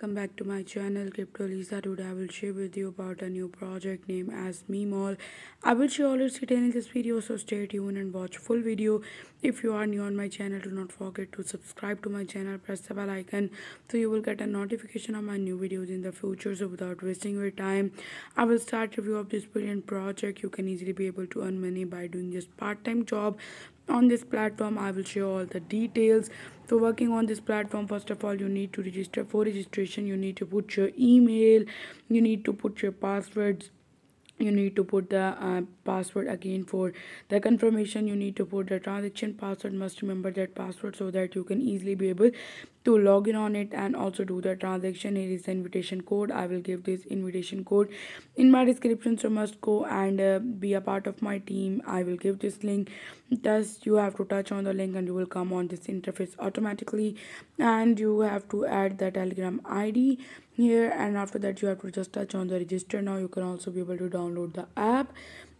Welcome back to my channel Crypto Alisa. Today I will share with you about a new project named as Memall. I will show all its detail in this video so stay tuned and watch full video. If you are new on my channel do not forget to subscribe to my channel press the bell icon so you will get a notification of my new videos in the future so without wasting your time I will start review of this brilliant project. You can easily be able to earn money by doing this part-time job on this platform i will show all the details. So working on this platform first of all you need to register for registration. You need to put your email. You need to put your passwords you need to put the uh, password again for the confirmation. You need to put the transaction password. Must remember that password so that you can easily be able to log in on it and also do the transaction. Here is the invitation code. I will give this invitation code in my description so must go and uh, be a part of my team. I will give this link. Thus you have to touch on the link and you will come on this interface automatically. And you have to add the telegram id here and after that you have to just touch on the register. Now you can also be able to download the app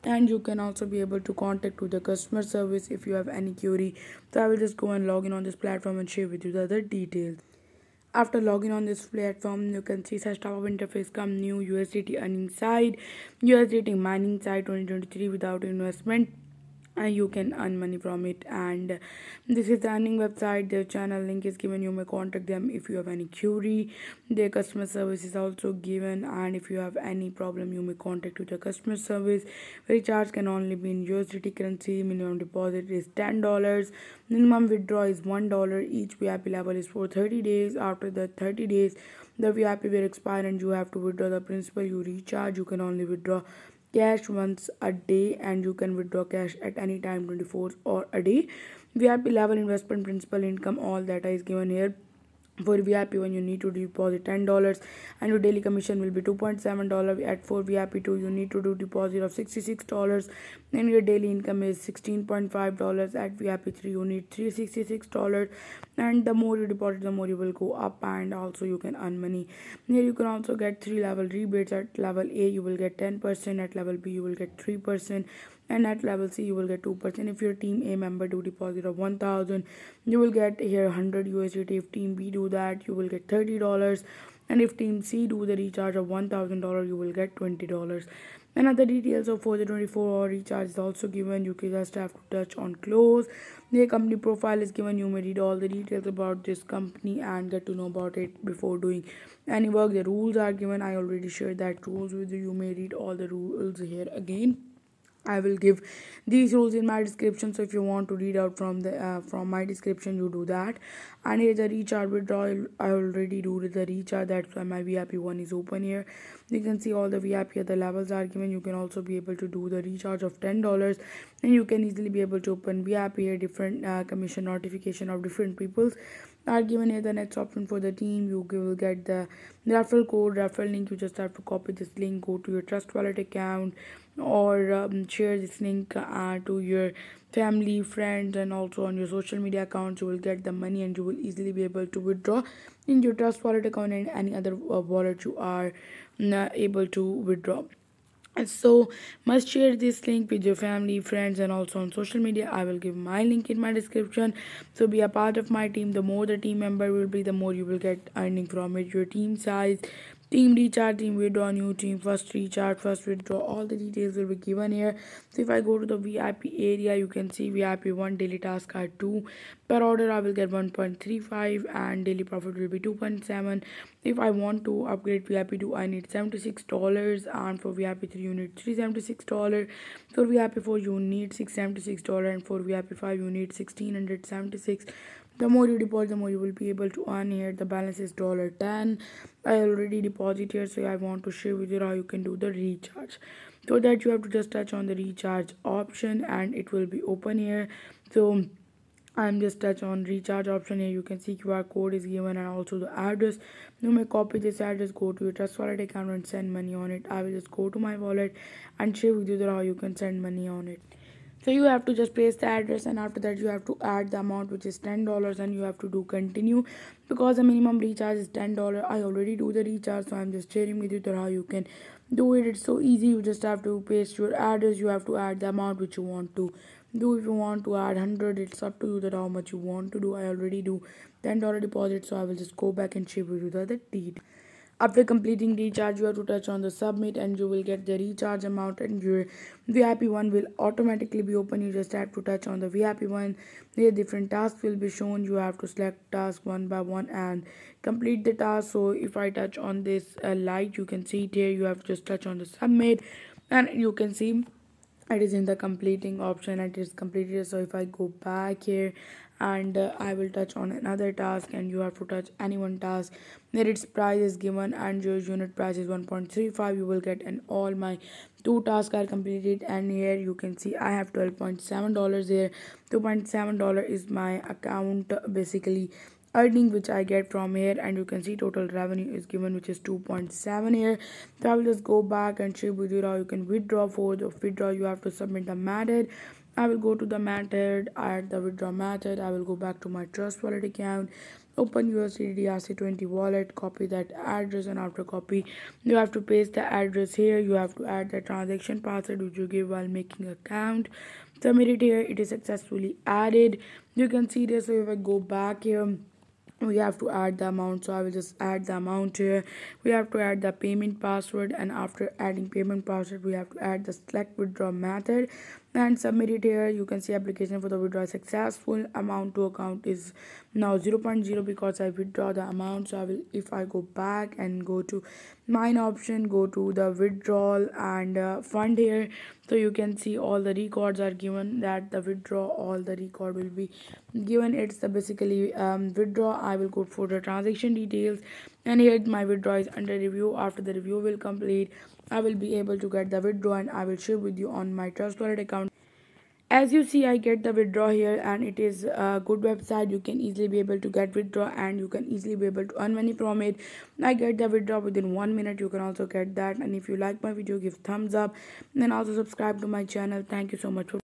and you can also be able to contact to the customer service if you have any query. So i will just go and log in on this platform and share with you the other details. After logging on this platform you can see such type of interface come new usdt earning side usdt mining side 2023 without investment and you can earn money from it. And this is the earning website. Their channel link is given. You may contact them if you have any query. Their customer service is also given. And if you have any problem you may contact with the customer service. Recharge can only be in usdt currency. Minimum deposit is ten dollars. Minimum withdraw is one dollar. Each vip level is for 30 days. After the 30 days the vip will expire and you have to withdraw the principal. You recharge. You can only withdraw cash once a day and you can withdraw cash at any time 24 or a day. Vip level investment principal income all data is given here for VIP one you need to deposit ten dollars and your daily commission will be two point seven dollar at for VIP two. You need to do deposit of sixty six dollars and your daily income is sixteen point five dollars at VIP three. You need three sixty six dollars and the more you deposit the more you will go up and also you can earn money. Here you can also get three level rebates. At level A you will get ten percent. At level B you will get three percent and at level C you will get 2% if your team A member do deposit of 1000 you will get here 100 USDT if team B do that you will get $30 and if team C do the recharge of $1000 you will get $20 and other details of for the 24 hour recharge is also given. You can just have to touch on close. The company profile is given. You may read all the details about this company and get to know about it before doing any work. The rules are given. I already shared that rules with you. You may read all the rules here again I will give these rules in my description so if you want to read out from the uh, from my description you do that. And here the recharge withdrawal I already do the recharge that's why my VIP one is open here. You can see all the VIP the levels are given. You can also be able to do the recharge of ten dollars and you can easily be able to open VIP here different uh, commission notification of different people's are given here the next option for the team. You will get the referral code referral link. You just have to copy this link go to your trust wallet account or um, share this link uh, to your family friends and also on your social media accounts. You will get the money and you will easily be able to withdraw in your trust wallet account and any other uh, wallet you are uh, able to withdraw so must share this link with your family friends and also on social media. I will give my link in my description. So be a part of my team. The more the team member will be the more you will get earning from it your team size team recharge team withdraw new team first recharge first withdraw. All the details will be given here. So if i go to the vip area you can see vip one daily task are two. Per order i will get 1.35 and daily profit will be 2.7 if i want to upgrade vip 2 i need 76 dollars and for vip 3 you need 376 dollar for vip 4 you need 676 dollar and for vip 5 you need 1676 the more you deposit the more you will be able to earn here. The balance is dollar 10 i already deposit here so i want to share with you how you can do the recharge. So that you have to just touch on the recharge option and it will be open here. So i'm just touch on recharge option here. You can see qr code is given and also the address. You may copy this address go to your trust wallet account and send money on it. I will just go to my wallet and share with you how you can send money on it so you have to just paste the address and after that you have to add the amount which is ten dollars and you have to do continue. Because the minimum recharge is ten dollar i already do the recharge so i'm just sharing with you how you can do it. It's so easy. You just have to paste your address. You have to add the amount which you want to do. If you want to add 100 it's up to you that how much you want to do. I already do $10 deposit so i will just go back and share with you the other deed after completing recharge you have to touch on the submit and you will get the recharge amount and your vip one will automatically be open. You just have to touch on the vip one. Here different tasks will be shown. You have to select task one by one and complete the task. So if i touch on this uh, light you can see it here. You have just touch on the submit and you can see it is in the completing option it is completed. So if i go back here and uh, I will touch on another task and you have to touch any one task. Where its price is given and your unit price is 1.35 you will get and all my two tasks are completed and here you can see I have 12.7 dollars here. 2.7 dollar is my account basically earning which I get from here and you can see total revenue is given which is 2.7 here so I will just go back and you how you can withdraw for the withdraw you have to submit the method I will go to the method, add the withdraw method. I will go back to my Trust Wallet account, open USDT TRC20 wallet, copy that address, and after copy, you have to paste the address here. You have to add the transaction password which you give while making account. Submit it here. It is successfully added. You can see this. So if I go back here we have to add the amount so i will just add the amount here. We have to add the payment password and after adding payment password we have to add the select withdraw method. And submit it here. You can see application for the withdrawal successful. Amount to account is now 0.0 because i withdraw the amount so i will if i go back and go to mine option go to the withdrawal and uh, fund here so you can see all the records are given that the withdraw all the record will be given. It's the basically um, withdraw. I will go for the transaction details and here my withdraw is under review. After the review will complete I will be able to get the withdraw and I will share with you on my Trust Wallet account. As you see, I get the withdraw here and it is a good website. You can easily be able to get withdraw and you can easily be able to earn money from it. I get the withdraw within one minute. You can also get that. And if you like my video, give thumbs up and also subscribe to my channel. Thank you so much for